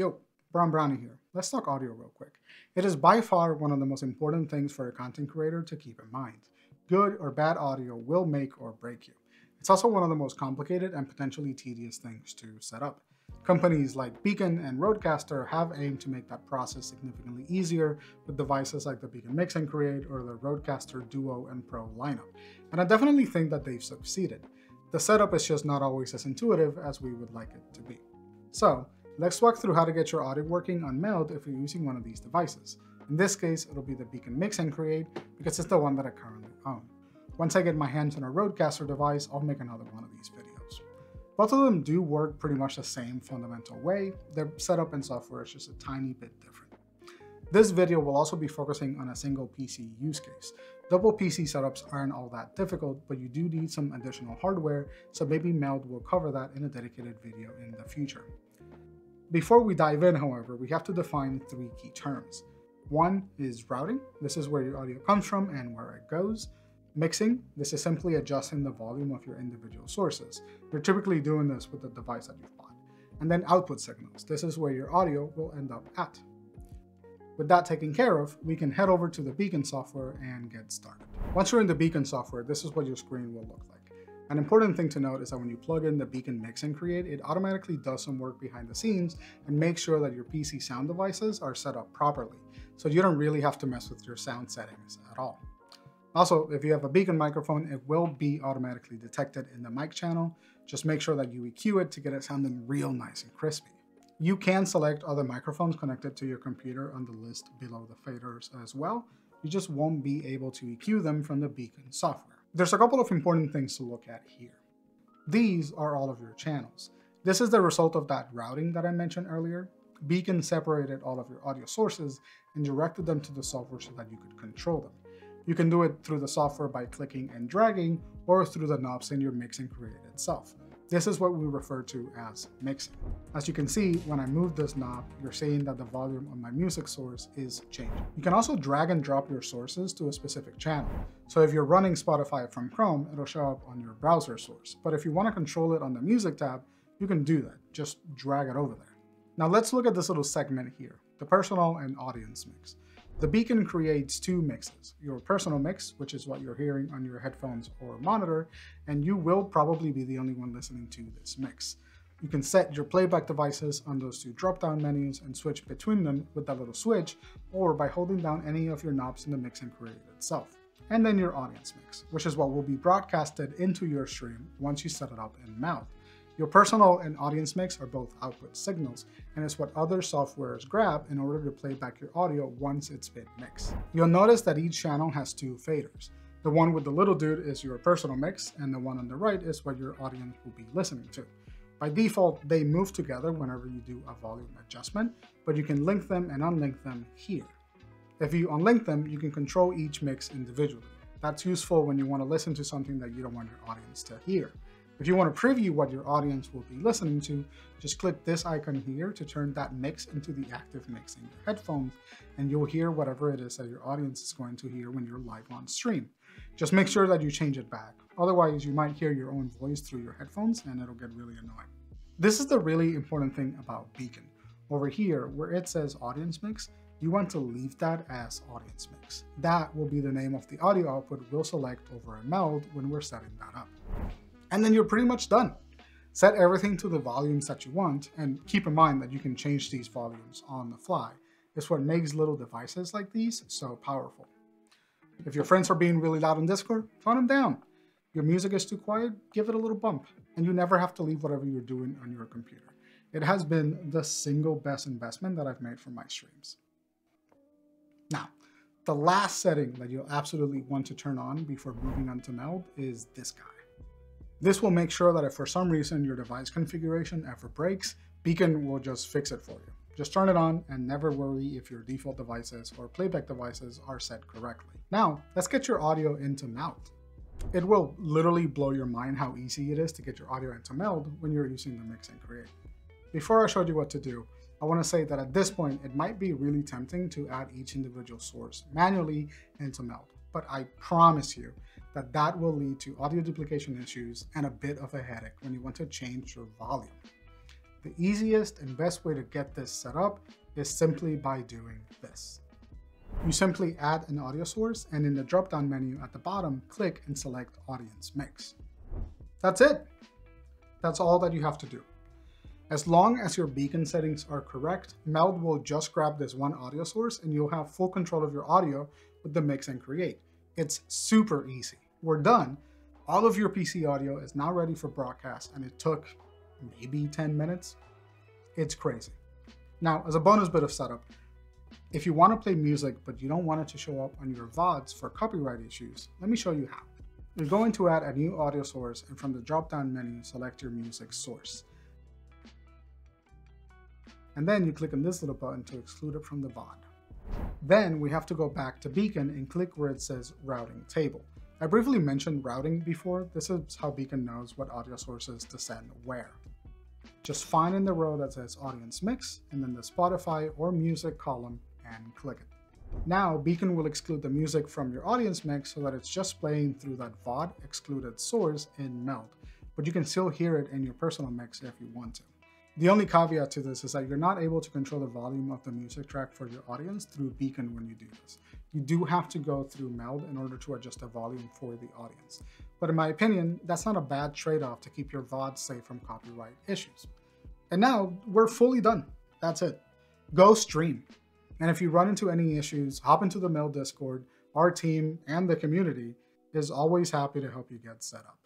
Yo, Brown Brownie here. Let's talk audio real quick. It is by far one of the most important things for a content creator to keep in mind. Good or bad audio will make or break you. It's also one of the most complicated and potentially tedious things to set up. Companies like Beacn and Rodecaster have aimed to make that process significantly easier with devices like the Beacn Mix and Create or the Rodecaster Duo and Pro lineup, and I definitely think that they've succeeded. The setup is just not always as intuitive as we would like it to be. So, Let's walk through how to get your audio working on Meld if you're using one of these devices. In this case, it'll be the Beacn Mix and Create because it's the one that I currently own. Once I get my hands on a Rodecaster device, I'll make another one of these videos. Both of them do work pretty much the same fundamental way, their setup and software is just a tiny bit different. This video will also be focusing on a single PC use case. Double PC setups aren't all that difficult, but you do need some additional hardware, so maybe Meld will cover that in a dedicated video in the future. Before we dive in, however, we have to define three key terms. One is routing. This is where your audio comes from and where it goes. Mixing. This is simply adjusting the volume of your individual sources. You're typically doing this with the device that you've bought. And then output signals. This is where your audio will end up at. With that taken care of, we can head over to the Beacn software and get started. Once you're in the Beacn software, this is what your screen will look like. An important thing to note is that when you plug in the Beacn Mix and Create, it automatically does some work behind the scenes and makes sure that your PC sound devices are set up properly, so you don't really have to mess with your sound settings at all. Also, if you have a Beacn microphone, it will be automatically detected in the mic channel. Just make sure that you EQ it to get it sounding real nice and crispy. You can select other microphones connected to your computer on the list below the faders as well. You just won't be able to EQ them from the Beacn software. There's a couple of important things to look at here. These are all of your channels. This is the result of that routing that I mentioned earlier. Beacn separated all of your audio sources and directed them to the software so that you could control them. You can do it through the software by clicking and dragging or through the knobs in your Mix and Create itself. This is what we refer to as mixing. As you can see, when I move this knob, you're seeing that the volume on my music source is changing. You can also drag and drop your sources to a specific channel. So if you're running Spotify from Chrome, it'll show up on your browser source. But if you want to control it on the music tab, you can do that. Just drag it over there. Now let's look at this little segment here, the personal and audience mix. The Beacn creates two mixes, your personal mix, which is what you're hearing on your headphones or monitor, and you will probably be the only one listening to this mix. You can set your playback devices on those two drop-down menus and switch between them with that little switch, or by holding down any of your knobs in the mix and create itself. And then your audience mix, which is what will be broadcasted into your stream once you set it up in Meld. Your personal and audience mix are both output signals, and it's what other softwares grab in order to play back your audio once it's been mixed. You'll notice that each channel has two faders. The one with the little dude is your personal mix, and the one on the right is what your audience will be listening to. By default, they move together whenever you do a volume adjustment, but you can link them and unlink them here. If you unlink them, you can control each mix individually. That's useful when you want to listen to something that you don't want your audience to hear. If you want to preview what your audience will be listening to, just click this icon here to turn that mix into the active mix in your headphones, and you'll hear whatever it is that your audience is going to hear when you're live on stream. Just make sure that you change it back. Otherwise, you might hear your own voice through your headphones and it'll get really annoying. This is the really important thing about Beacn. Over here, where it says audience mix, you want to leave that as audience mix. That will be the name of the audio output we'll select over a meld when we're setting that up and then you're pretty much done. Set everything to the volumes that you want, and keep in mind that you can change these volumes on the fly. It's what makes little devices like these so powerful. If your friends are being really loud on Discord, turn them down. Your music is too quiet, give it a little bump, and you never have to leave whatever you're doing on your computer. It has been the single best investment that I've made for my streams. Now, the last setting that you'll absolutely want to turn on before moving on to Meld is this guy. This will make sure that if for some reason your device configuration ever breaks, Beacn will just fix it for you. Just turn it on and never worry if your default devices or playback devices are set correctly. Now, let's get your audio into Meld. It will literally blow your mind how easy it is to get your audio into Meld when you're using the Mix and Create. Before I showed you what to do, I want to say that at this point, it might be really tempting to add each individual source manually into Meld, but I promise you, that that will lead to audio duplication issues and a bit of a headache when you want to change your volume. The easiest and best way to get this set up is simply by doing this. You simply add an audio source and in the drop-down menu at the bottom, click and select Audience Mix. That's it. That's all that you have to do. As long as your Beacn settings are correct, Meld will just grab this one audio source and you'll have full control of your audio with the mix and create. It's super easy. We're done. All of your PC audio is now ready for broadcast and it took maybe 10 minutes. It's crazy. Now, as a bonus bit of setup, if you want to play music but you don't want it to show up on your VODs for copyright issues, let me show you how. You're going to add a new audio source and from the drop-down menu, select your music source. And then you click on this little button to exclude it from the VOD. Then we have to go back to Beacn and click where it says Routing Table. I briefly mentioned routing before. This is how Beacn knows what audio sources to send where. Just find in the row that says Audience Mix and then the Spotify or Music column and click it. Now, Beacn will exclude the music from your audience mix so that it's just playing through that VOD excluded source in Meld, but you can still hear it in your personal mix if you want to. The only caveat to this is that you're not able to control the volume of the music track for your audience through Beacn when you do this. You do have to go through Meld in order to adjust the volume for the audience. But in my opinion, that's not a bad trade-off to keep your VOD safe from copyright issues. And now we're fully done. That's it. Go stream. And if you run into any issues, hop into the Meld Discord. Our team and the community is always happy to help you get set up.